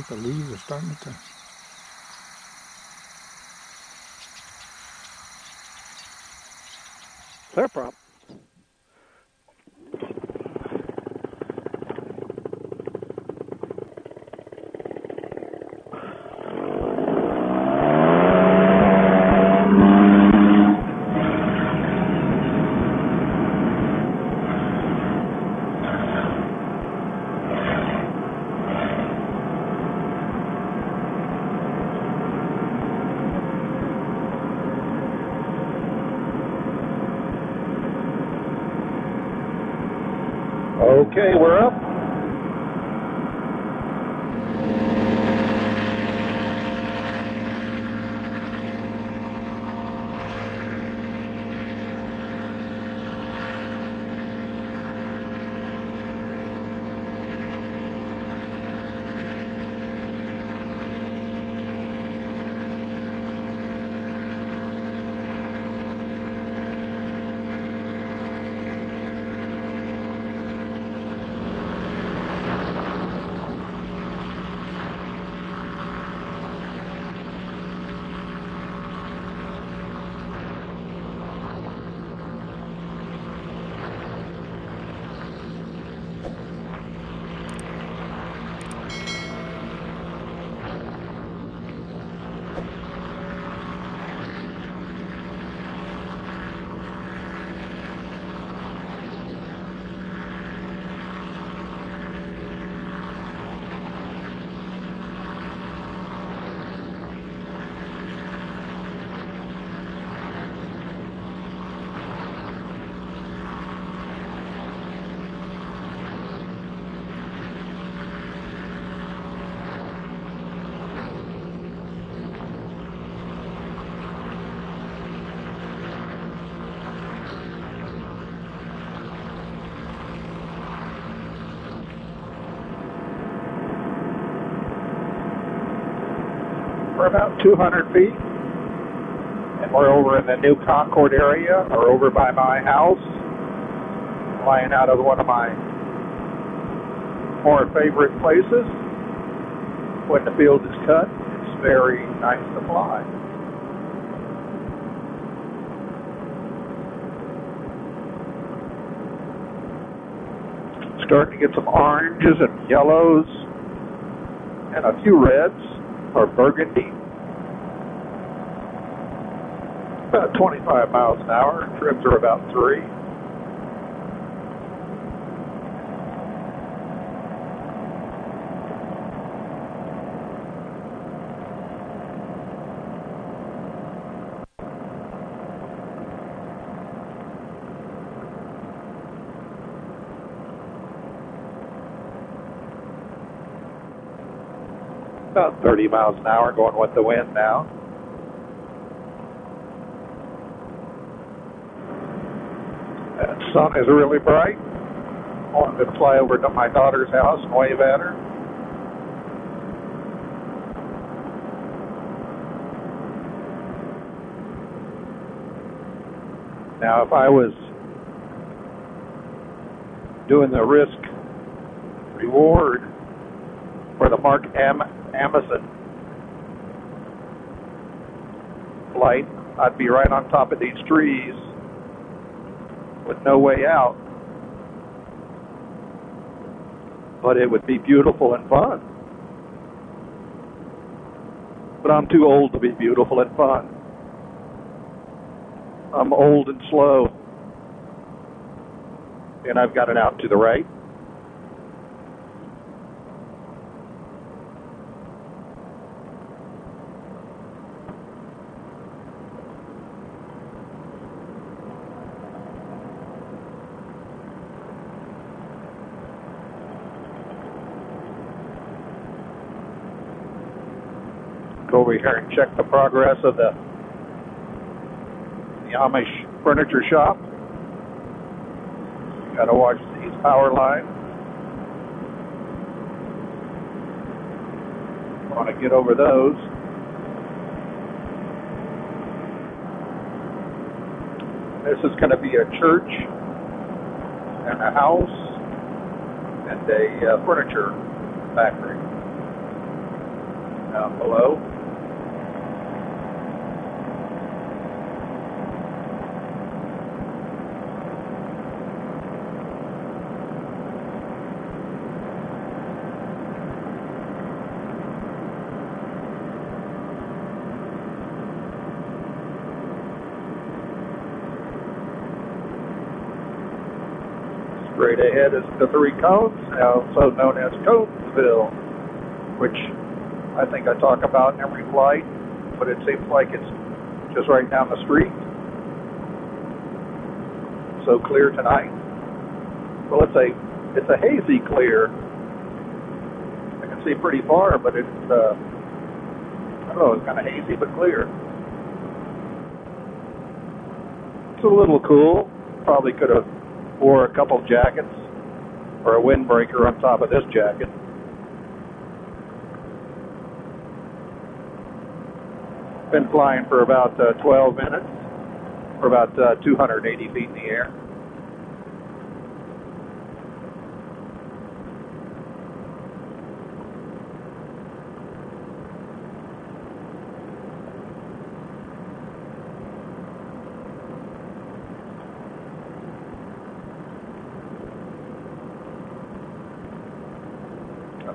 Like the leaves are starting to clear prop. Okay, we're up. We're about 200 feet, and we're over in the New Concord area, or over by my house, flying out of one of my more favorite places. When the field is cut, it's very nice to fly. Starting to get some oranges and yellows, and a few reds or burgundy. About 25 miles an hour. Trims are about three. About 30 miles an hour going with the wind now. The sun is really bright. I wanted to fly over to my daughter's house and wave at her. Now, if I was doing the risk reward for the Mark M. Amazon flight, I'd be right on top of these trees with no way out. But it would be beautiful and fun. But I'm too old to be beautiful and fun. I'm old and slow. And I've got it out to the right. Over here and check the progress of the the Amish furniture shop. Got to watch these power lines. Want to get over those. This is going to be a church and a house and a uh, furniture factory. down below. Straight ahead is the Three Cones, also known as Conesville, which I think I talk about in every flight, but it seems like it's just right down the street. So clear tonight. Well, it's a it's a hazy clear. I can see pretty far, but it's uh, I don't know, it's kind of hazy but clear. It's a little cool. Probably could have wore a couple jackets or a windbreaker on top of this jacket. Been flying for about uh, 12 minutes, for about uh, 280 feet in the air.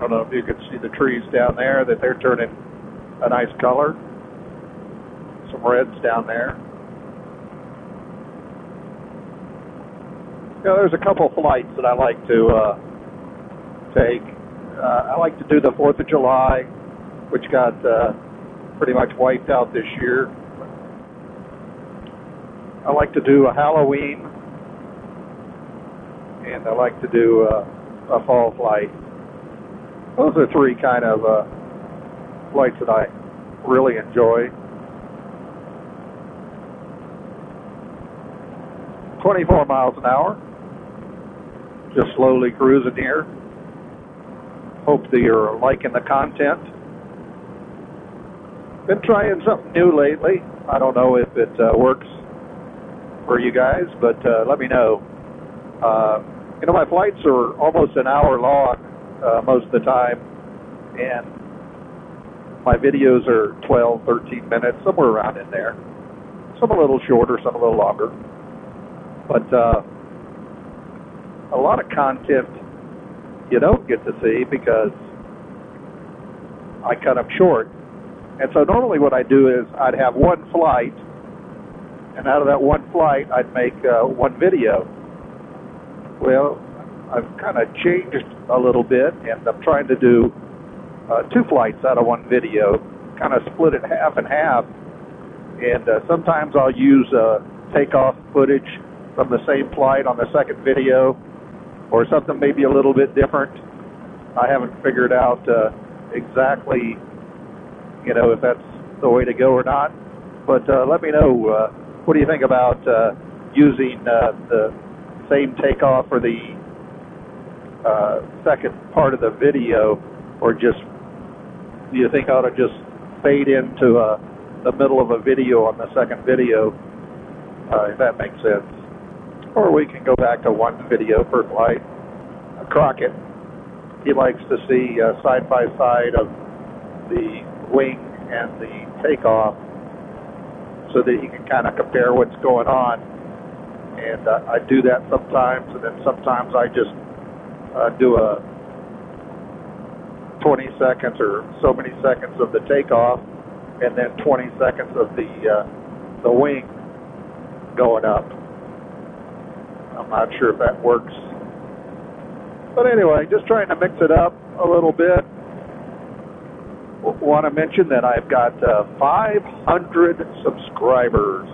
Don't know if you can see the trees down there that they're turning a nice color. Some reds down there. You know, there's a couple flights that I like to uh, take. Uh, I like to do the Fourth of July, which got uh, pretty much wiped out this year. I like to do a Halloween, and I like to do uh, a fall flight those are three kind of uh, flights that I really enjoy. 24 miles an hour, just slowly cruising here. Hope that you're liking the content. Been trying something new lately. I don't know if it uh, works for you guys, but uh, let me know. Uh, you know, my flights are almost an hour long uh, most of the time, and my videos are 12, 13 minutes, somewhere around in there. Some a little shorter, some a little longer, but uh, a lot of content you don't get to see because I cut them short. And so normally what I do is I'd have one flight, and out of that one flight I'd make uh, one video. Well, I've kind of changed a little bit, and I'm trying to do uh, two flights out of one video, kind of split it half and half. And uh, sometimes I'll use uh, takeoff footage from the same flight on the second video, or something maybe a little bit different. I haven't figured out uh, exactly, you know, if that's the way to go or not. But uh, let me know. Uh, what do you think about uh, using uh, the same takeoff for the uh, second part of the video, or just do you think I ought to just fade into uh, the middle of a video on the second video, uh, if that makes sense? Or we can go back to one video per flight. Crockett, he likes to see uh, side by side of the wing and the takeoff so that he can kind of compare what's going on. And uh, I do that sometimes, and then sometimes I just uh, do a 20 seconds or so many seconds of the takeoff, and then 20 seconds of the uh, the wing going up. I'm not sure if that works, but anyway, just trying to mix it up a little bit. Want to mention that I've got uh, 500 subscribers,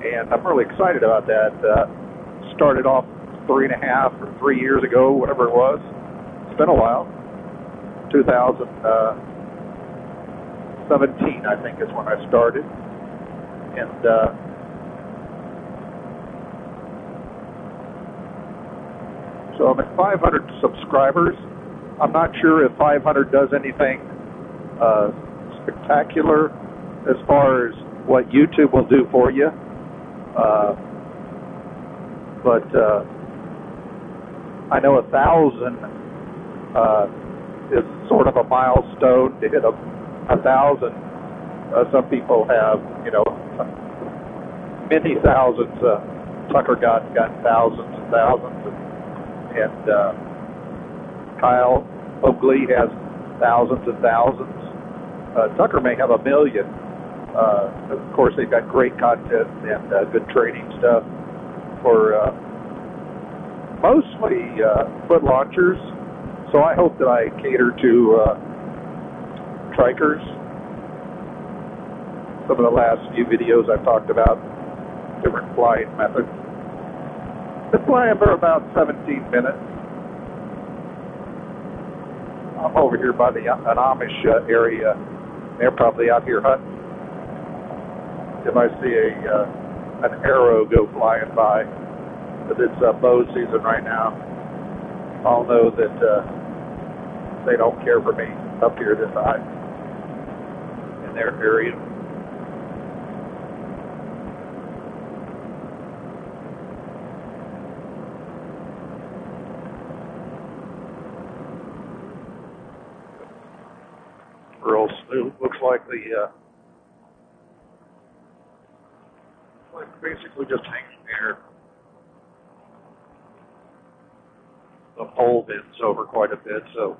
and I'm really excited about that. Uh, started off three and a half or three years ago, whatever it was. It's been a while. 2017, I think, is when I started. And uh, so I'm at 500 subscribers. I'm not sure if 500 does anything uh, spectacular as far as what YouTube will do for you. Uh, but uh, I know a thousand uh, is sort of a milestone to hit a a thousand. Uh, some people have, you know, many thousands. Uh, Tucker Gott got thousands and thousands, and, and uh, Kyle O'Glee has thousands and thousands. Uh, Tucker may have a million. Uh, of course, they've got great content and uh, good training stuff for uh, mostly uh, foot launchers. So I hope that I cater to uh, trikers. Some of the last few videos I've talked about different flying methods. Been flying for about 17 minutes. I'm over here by the an Amish uh, area. They're probably out here hunting. If I see a uh, an arrow go flying by, but it's uh, bow season right now, I'll know that uh, they don't care for me up here this high in their area. Real smooth. Looks like the uh, like basically just hanging The bends over quite a bit, so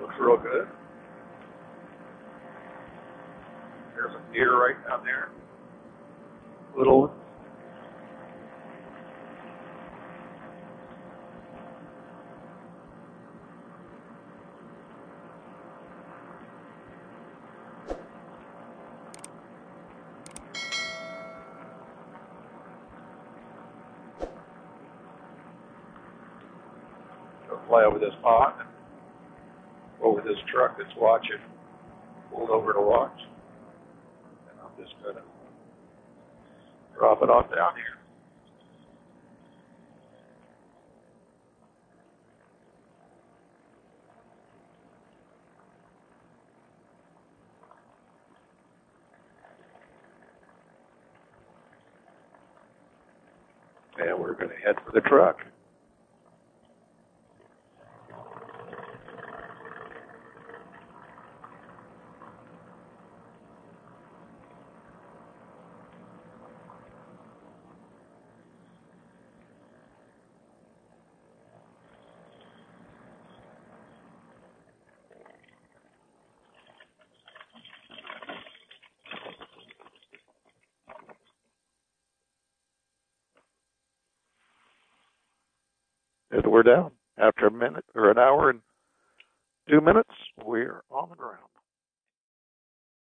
looks real good. There's a deer right down there. Little one. Go fly over this pond and over this truck that's watching, pulled over to watch. And I'm just gonna drop it off down here. And we're gonna head for the truck. And we're down. After a minute or an hour and two minutes, we're on the ground.